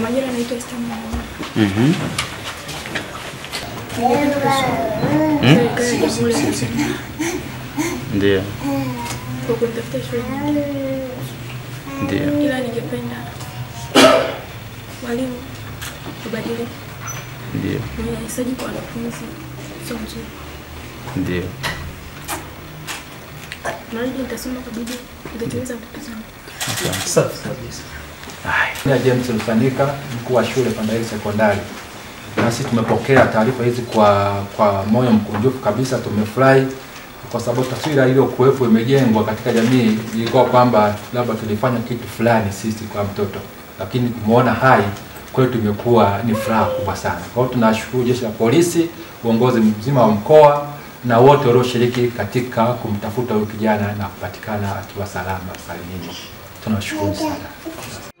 Kwa majina naitwa Esther Mwanamama. Mhm. Tanzania Ndio. kwa kunitafuta shule Ndio. ila ningependa walimu wabadilike. Ndio. Unyanyasaji kwa wanafunzi sio mzuri. Ndio. Narudi nitasoma kwa bidii, nitatimiza ndoto zangu. Safi kabisa. Jina James Lusanika, mkuu wa shule Pandari Sekondari. Nasi tumepokea taarifa hizi kwa kwa moyo mkunjufu kabisa, tumefurahi kwa sababu taswira iliyokuwepo imejengwa katika jamii ilikuwa kwamba labda tulifanya kitu fulani sisi kwa mtoto, lakini tumeona hai kwetu imekuwa ni furaha kubwa sana. Kwa hiyo tunashukuru jeshi la polisi, uongozi mzima wa mkoa na wote walioshiriki katika kumtafuta huyu kijana na kupatikana akiwa salama salimini. Tunashukuru sana.